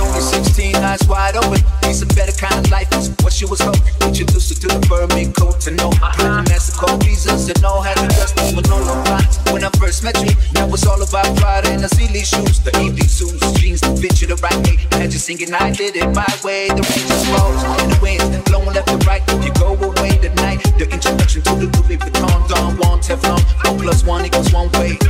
only 16, eyes wide open. Needs a better kind of life. What she was hoping. To know how to dress with no plot. When I first met you, that was all about pride and the silly shoes, the evening suits, jeans that fit you the right way. Had you singing, I did it my way. The rain just rolls and the winds blowing left and right. If You go away tonight. The introduction to the Louis Vuitton Don Juan Teflon. One plus one equals one way.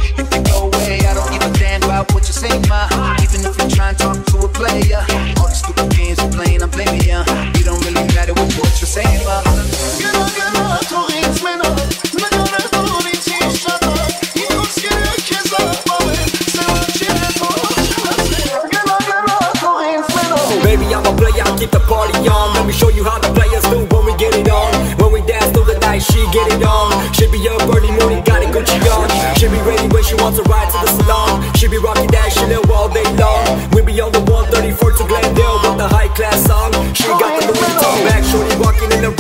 Baby, I'm a player, I keep the party on. Let me show you how the players do when we get it on. When we dance through the night, she get it on. She be up early morning, got it Gucci on. She be ready when she wants to ride to the salon. She be rocking that Chanel all day long. We be on the 134 to Glendale with the high class song. She got the Louis Vuitton bag, shorty walking in the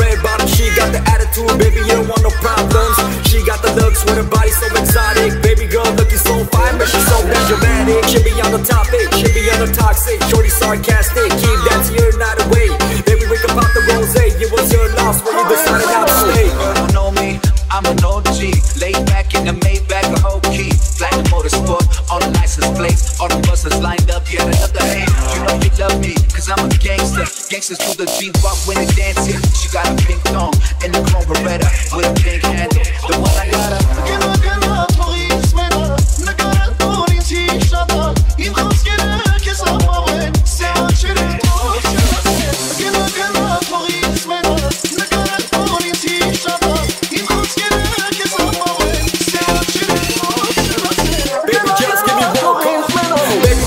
Back Maybach, a motorsport, all the license plates, all the buses lined up, another hate. You know love me, cause I'm a gangster. Gangsters do the beat walk when they dancing. She got a pink thong and a chrome Beretta with a pink handle. The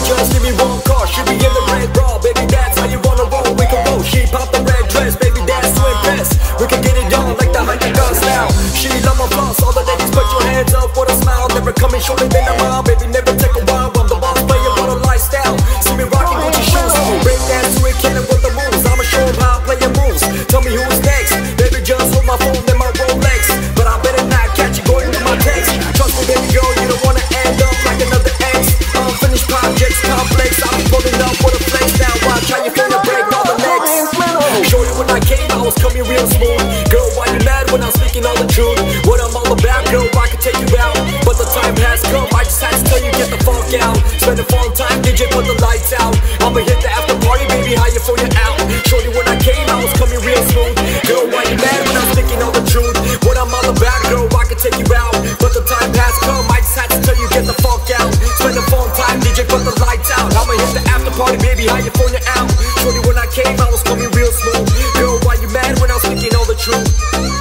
just give me one call. She be in the red bra. Baby, that's how you wanna roll. We can roll. She pop the red dress. Baby, that's to impress. We can get it on like the hundred girls now. She love my boss. All the ladies put your hands up with a smile. Never coming shorter than a mile. Baby, never take a while. I came, I was coming real smooth. Girl, why you mad when I'm speaking all the truth? What I'm all about, girl, I can take you out. But the time has come, I just had to tell you, get the fuck out. Spend a fun time, DJ, put the lights California out. Told you when I came, I was coming real smooth. Girl, why you mad when I was speaking all the truth?